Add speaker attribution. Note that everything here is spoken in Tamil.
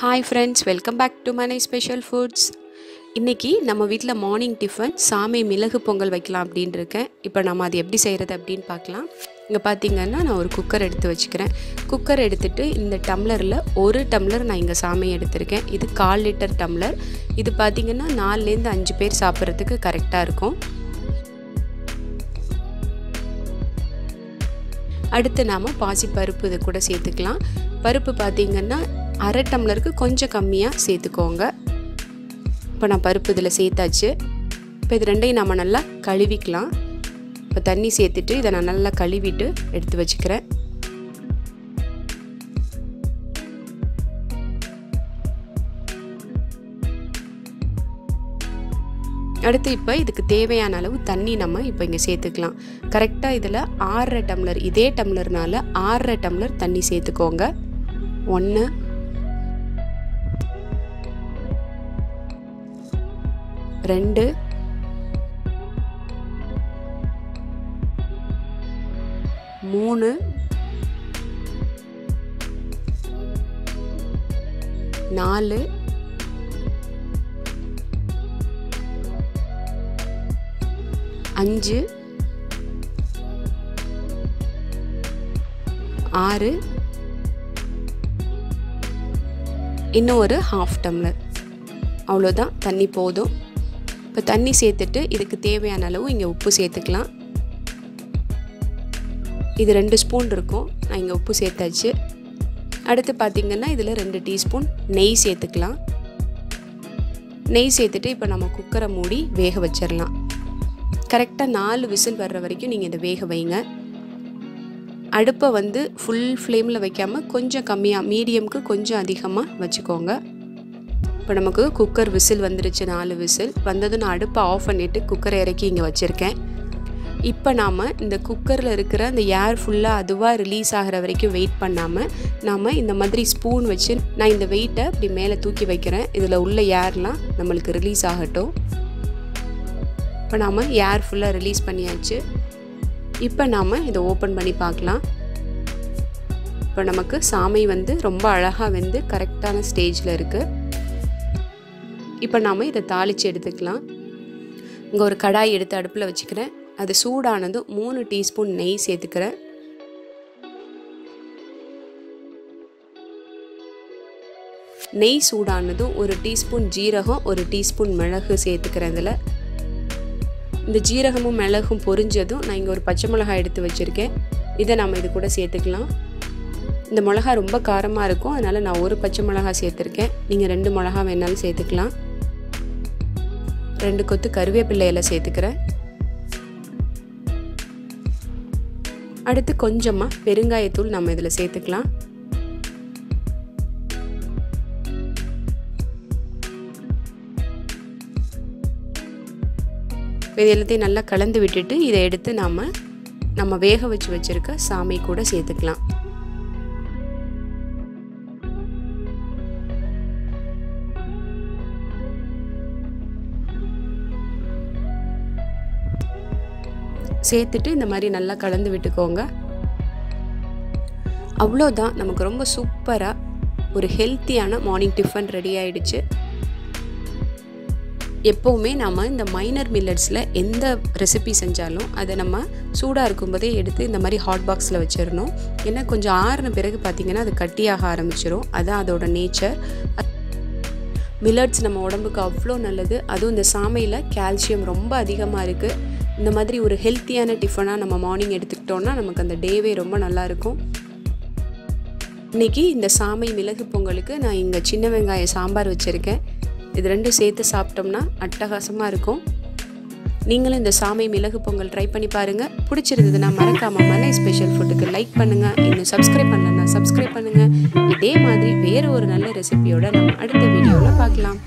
Speaker 1: Hi friends welcome back to மனை ஸ்பெஷல் ஃபுட்ஸ் இன்றைக்கி நம்ம வீட்டில் மார்னிங் டிஃபன் சாமை மிளகு பொங்கல் வைக்கலாம் அப்படின்ட்டு இருக்கேன் இப்போ நம்ம அது எப்படி செய்கிறது அப்படின்னு பார்க்கலாம். இங்கே பார்த்தீங்கன்னா நான் ஒரு குக்கர் எடுத்து வச்சுக்கிறேன். குக்கர் எடுத்துகிட்டு இந்த டம்ளரில் ஒரு டம்ளர் நான் இங்கே சாமை எடுத்திருக்கேன். இது கால் லிட்டர் டம்ளர் இது பார்த்திங்கன்னா நாலுலேருந்து அஞ்சு பேர் சாப்பிட்றதுக்கு கரெக்டாக இருக்கும். அடுத்து நாம் பாசி பருப்பு இது கூட சேர்த்துக்கலாம். பருப்பு பார்த்திங்கன்னா அரை டம்ளருக்கு கொஞ்சம் கம்மியாக சேர்த்துக்கோங்க. இப்போ நான் பருப்பு இதில் சேர்த்தாச்சு. இப்போ இது ரெண்டையும் நம்ம நல்லா கழுவிக்கலாம். இப்போ தண்ணி சேர்த்துட்டு இதை நான் நல்லா கழுவிட்டு எடுத்து வச்சுக்கிறேன். அடுத்து இப்போ இதுக்கு தேவையான அளவு தண்ணி நம்ம இப்போ இங்கே சேர்த்துக்கலாம். கரெக்டாக இதில் ஆறரை டம்ளர் இதே டம்ளர்னால ஆறரை டம்ளர் தண்ணி சேர்த்துக்கோங்க. ஒன்று ரெண்டு. மூணு. நாலு. அஞ்சு. ஆறு. இன்னும் ஒரு ஹாஃப் டம்ளர் அவ்வளோதான் தண்ணி போதும். இப்போ தண்ணி சேர்த்துட்டு இதுக்கு தேவையான அளவு இங்கே உப்பு சேர்த்துக்கலாம். இது ரெண்டு ஸ்பூன் இருக்கும். நான் இங்கே உப்பு சேர்த்தாச்சு. அடுத்து பார்த்திங்கன்னா இதில் ரெண்டு டீஸ்பூன் நெய் சேர்த்துக்கலாம். நெய் சேர்த்துட்டு இப்போ நம்ம குக்கரை மூடி வேக வச்சிடலாம். கரெக்டாக நாலு விசில் வர்ற வரைக்கும் நீங்கள் இதை வேக வைங்க. அடுப்பை வந்து ஃபுல் ஃப்ளேமில் வைக்காமல் கொஞ்சம் கம்மியாக மீடியமுக்கு கொஞ்சம் அதிகமாக வச்சுக்கோங்க. இப்போ நமக்கு குக்கர் விசில் வந்துருச்சு நாலு விசில். வந்ததும் நான் அடுப்பை ஆஃப் பண்ணிவிட்டு குக்கரை இறக்கி இங்கே வச்சுருக்கேன். இப்போ நாம் இந்த குக்கரில் இருக்கிற அந்த ஏர் ஃபுல்லாக அதுவாக ரிலீஸ் ஆகிற வரைக்கும் வெயிட் பண்ணாமல் நாம் இந்த மாதிரி ஸ்பூன் வச்சு நான் இந்த வெயிட்டை இப்படி மேலே தூக்கி வைக்கிறேன். இதில் உள்ள ஏர்லாம் நம்மளுக்கு ரிலீஸ் ஆகட்டும். இப்போ நாம் ஏர் ஃபுல்லாக ரிலீஸ் பண்ணியாச்சு. இப்போ நாம் இதை ஓப்பன் பண்ணி பார்க்கலாம். இப்போ நமக்கு சாமை வந்து ரொம்ப அழகாக வந்து கரெக்டான ஸ்டேஜில் இருக்குது இப்போ நாம் இதை தாளித்து எடுத்துக்கலாம். இங்கே ஒரு கடாய் எடுத்து அடுப்பில் வச்சுக்கிறேன். அது சூடானதும் மூணு டீஸ்பூன் நெய் சேர்த்துக்கிறேன். நெய் சூடானதும் ஒரு டீஸ்பூன் ஜீரகம் ஒரு டீஸ்பூன் மிளகு சேர்த்துக்கிறேன் இதில். இந்த ஜீரகமும் மிளகும் பொரிஞ்சதும் நான் இங்கே ஒரு பச்சை மிளகாய் எடுத்து வச்சுருக்கேன். இதை நம்ம இது கூட சேர்த்துக்கலாம். இந்த மிளகா ரொம்ப காரமாக இருக்கும். அதனால் நான் ஒரு பச்சை மிளகா சேர்த்துருக்கேன். நீங்கள் ரெண்டு மிளகா வேணாலும் சேர்த்துக்கலாம். ரெண்டு கொத்து கருவேப்பிள்ளையில சேர்த்துக்கிறேன். அடுத்து கொஞ்சமாக பெருங்காயத்தூள் நம்ம இதில் சேர்த்துக்கலாம். இது எல்லாத்தையும் நல்லா கலந்து விட்டுட்டு இதை எடுத்து நாம் நம்ம வேக வச்சு வச்சுருக்க சாமி கூட சேர்த்துக்கலாம். சேர்த்துட்டு இந்த மாதிரி நல்லா கலந்து விட்டுக்கோங்க. அவ்வளோதான். நமக்கு ரொம்ப சூப்பராக ஒரு ஹெல்த்தியான மார்னிங் டிஃபன் ரெடி ஆயிடுச்சு. எப்போவுமே நம்ம இந்த மைனர் மில்லட்ஸில் எந்த ரெசிபி செஞ்சாலும் அதை நம்ம சூடாக இருக்கும்போதே எடுத்து இந்த மாதிரி ஹாட் பாக்ஸில் வச்சிடணும். ஏன்னா கொஞ்சம் ஆறின பிறகு பார்த்திங்கன்னா அது கட்டியாக ஆரம்பிச்சிடும் அதுதான் அதோட நேச்சர் மில்லட்ஸ் நம்ம உடம்புக்கு அவ்வளோ நல்லது. அதுவும் இந்த சாமையில் கால்சியம் ரொம்ப அதிகமாக இருக்குது இந்த மாதிரி ஒரு ஹெல்த்தியான டிஃபனாக நம்ம மார்னிங் எடுத்துக்கிட்டோன்னா நமக்கு அந்த டேவே ரொம்ப நல்லாயிருக்கும். இன்றைக்கி இந்த சாமை மிளகு பொங்கலுக்கு நான் இங்கே சின்ன வெங்காய சாம்பார் வச்சுருக்கேன். இது ரெண்டும் சேர்த்து சாப்பிட்டோம்னா அட்டகாசமாக இருக்கும். நீங்களும் இந்த சாமை மிளகு பொங்கல் ட்ரை பண்ணி பாருங்கள் பிடிச்சிருந்ததுன்னா மறக்காமல் மலை ஸ்பெஷல் ஃபுட்டுக்கு லைக் பண்ணுங்கள் இன்னும் சப்ஸ்கிரைப் பண்ணலன்னா சப்ஸ்கிரைப் பண்ணுங்கள் இதே மாதிரி வேறு ஒரு நல்ல ரெசிபியோட நம்ம அடுத்த வீடியோவில் பார்க்கலாம்.